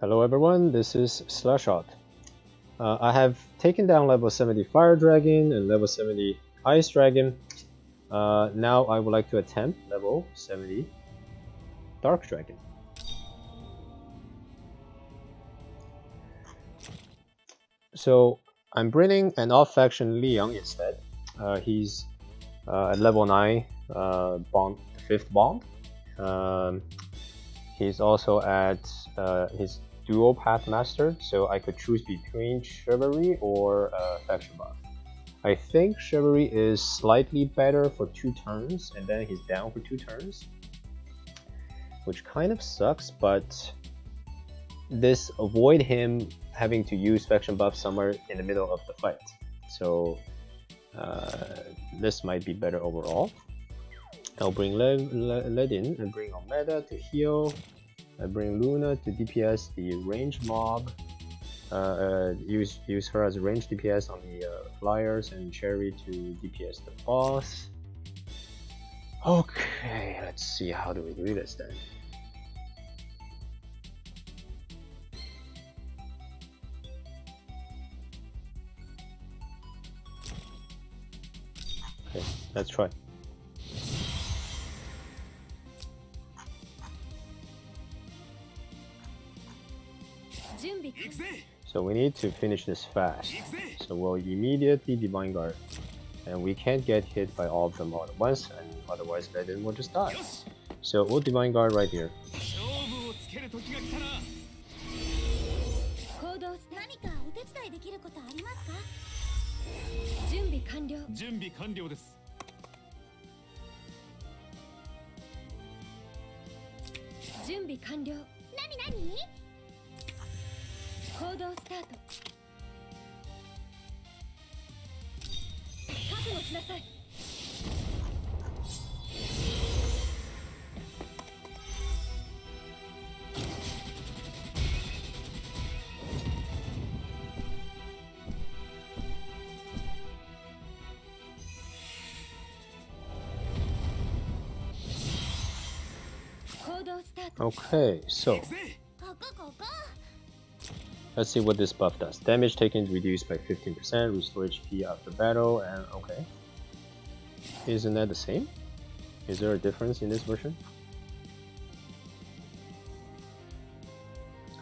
Hello everyone, this is Slashshot. Uh, I have taken down level 70 Fire Dragon and level 70 Ice Dragon. Uh, now I would like to attempt level 70 Dark Dragon. So I'm bringing an off-faction Leon instead. Uh, he's uh, at level 9 uh, bond, 5th bond. Um, he's also at uh, his dual path master, so I could choose between chivalry or uh, faction buff. I think chivalry is slightly better for two turns, and then he's down for two turns, which kind of sucks. But this avoid him having to use faction buff somewhere in the middle of the fight. So uh, this might be better overall. I'll bring Ledin and bring Almeda to heal. I bring Luna to DPS the range mob. Uh, uh, use use her as range DPS on the uh, flyers and Cherie to DPS the boss. Okay, let's see how do we do this then. Okay, let's try. So we need to finish this fast. So we'll immediately Divine Guard. And we can't get hit by all of them all at once, and otherwise Ledin will just die. So we'll Divine Guard right here. Nani 行動スタート覚悟しなさい Okay, so Let's see what this buff does. Damage taken reduced by 15%, restore HP after battle, and okay. Isn't that the same? Is there a difference in this version?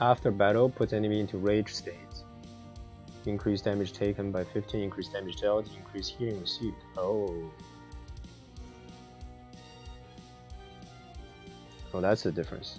After battle, puts enemy into rage state. Increase damage taken by 15, increase damage dealt, increase healing received. Oh. Oh, that's the difference.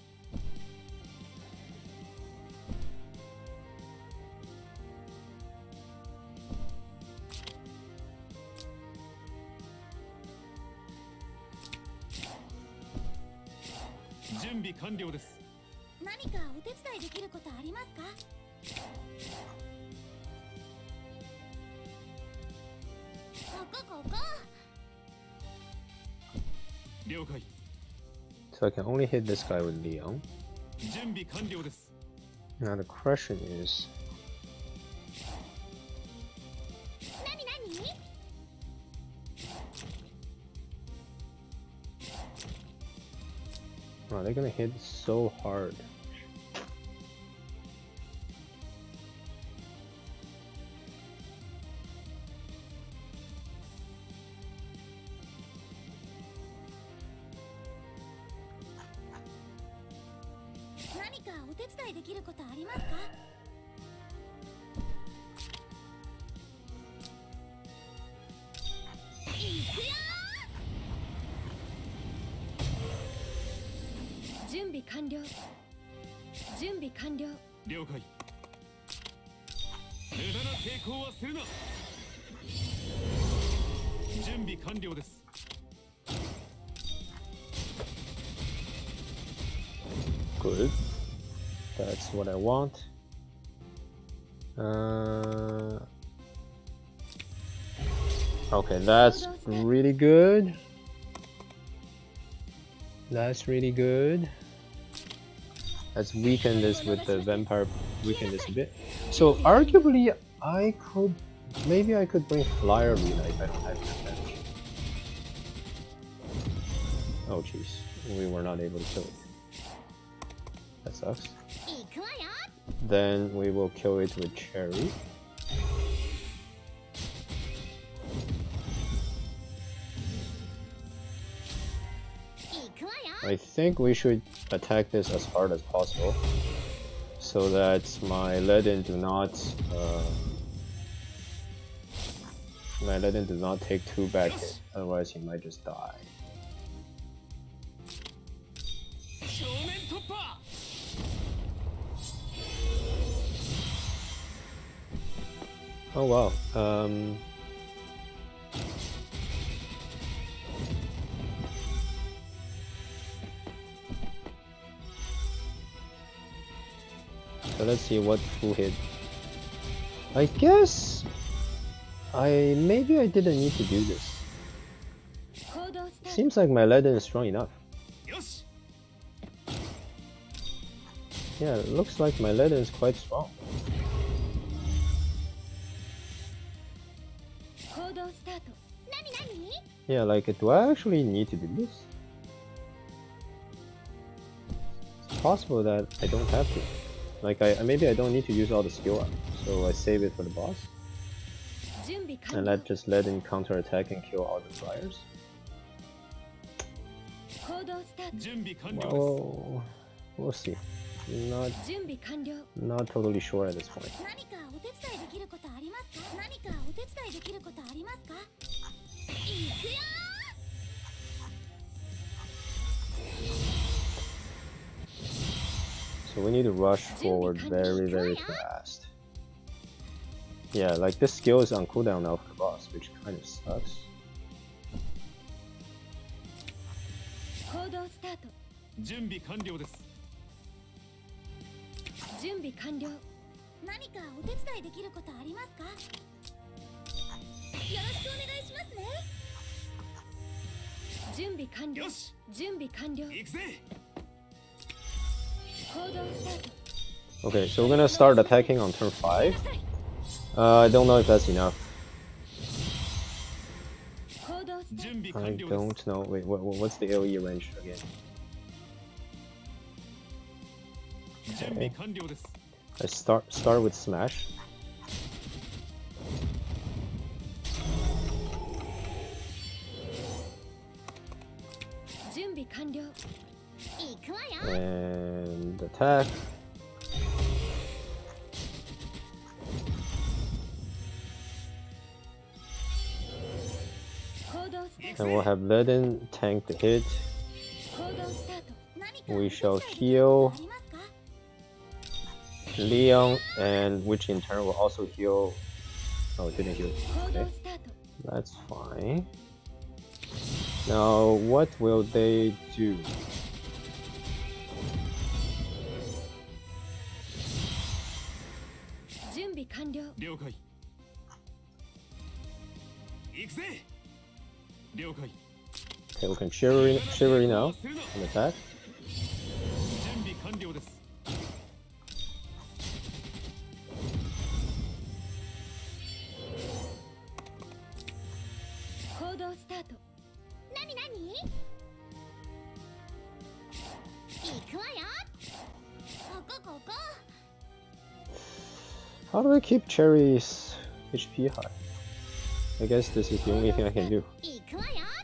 何かお手伝いできることありますか So I can only hit this guy with Leon. Now the question is Wow, they're gonna hit so hard. 完了準備完了了解無駄な抵抗はするな準備完了です good. That's what I want. Uh, okay, that's really good. That's really good. Let's weaken this with the vampire, weaken this a bit. So arguably, I could, maybe I could bring Flyer Relay if I don't have that. Oh jeez, we were not able to kill it. That sucks. Then we will kill it with Cherie. I think we should attack this as hard as possible so that my Ledin do not uh, my Ledin do not take two back hit, otherwise he might just die. Oh wow. Um, So let's see what who hit. I guess I maybe I didn't need to do this. Seems like my Ledin is strong enough. Yeah, looks like my Ledin is quite strong. Yeah, like do I actually need to do this? It's possible that I don't have to. Like I maybe I don't need to use all the skill up, so I save it for the boss. And let just let him counter attack and kill all the flyers. Well, we'll see. Not not totally sure at this point. So we need to rush forward very very fast. Yeah, like this skill is on cooldown now for the boss, which kind of sucks. 行 Okay, so we're gonna start attacking on turn 5. Uh, I don't know if that's enough. I don't know. Wait, what, what's the AoE range again? Okay. I start start with smash. And attack. And we'll have Ledin tank the hit. We shall heal Leon, and which in turn will also heal. Oh, didn't heal. Okay. That's fine. Now, what will they do? 準備完了了解行くぜ了解 Okay, we can shivery, shivery now and attack. How do I keep Cherie's HP high? I guess this is the only thing I can do.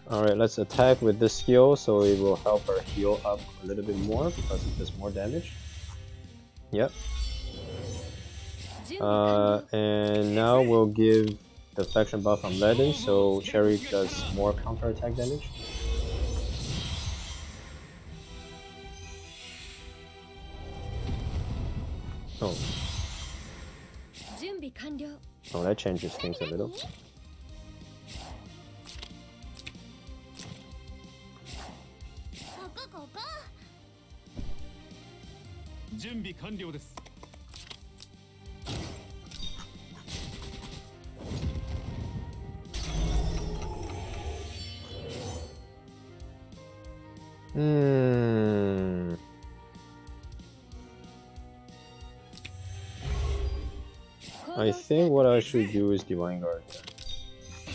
Alright, let's attack with this skill so it will help her heal up a little bit more because it does more damage. Yep. Uh, and now we'll give the faction buff on Ledin so Cherry does more counter attack damage. Oh, Oh, that changes things a little. Hmm. I think what I should do is Divine Guard.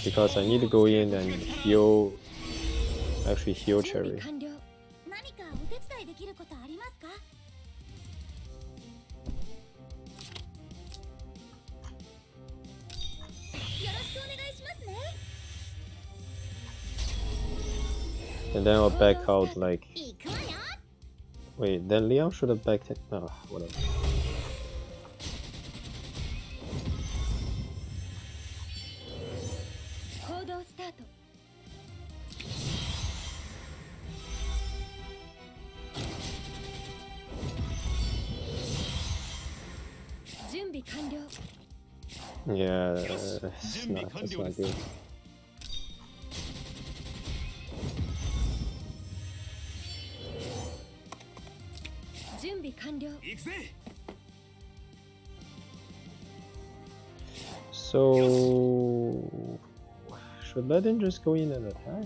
Because I need to go in and heal... Actually heal Cherie. And then I'll back out like... Wait, then Leon should have backed Oh, whatever. Yeah, that's not, that's not good. So... Should I then just go in and attack?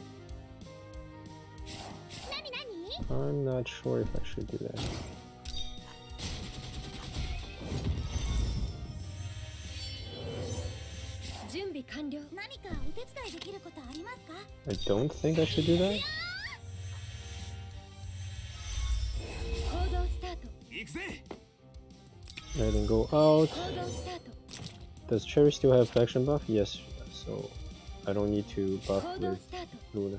I'm not sure if I should do that. I don't think I should do that. Let him go out. Does Cherie still have faction buff? Yes, so I don't need to buff with Luna.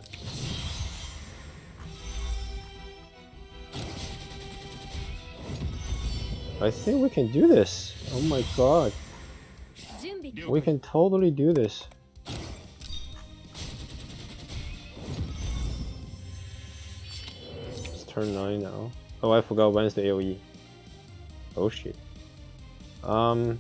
I think we can do this. Oh my god. We can totally do this. It's turn 9 now. Oh, I forgot when's the AoE. Oh shit. Um.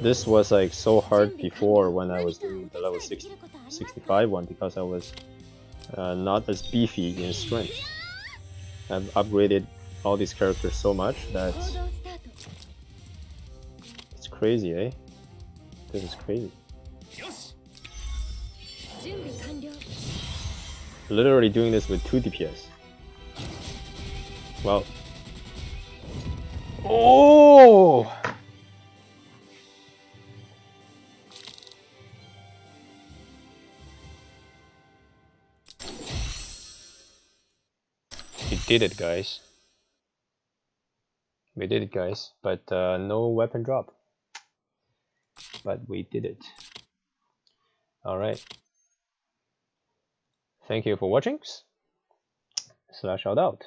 this was like so hard before when I was doing the level 60, 65 one because I was uh, not as beefy in strength. I've upgraded all these characters so much that it's crazy, eh? This is crazy. Literally doing this with 2 DPS. Well. Oh! Did it, guys. We did it, guys. But uh, no weapon drop. But we did it. Alright. Thank you for watching. Slash out out.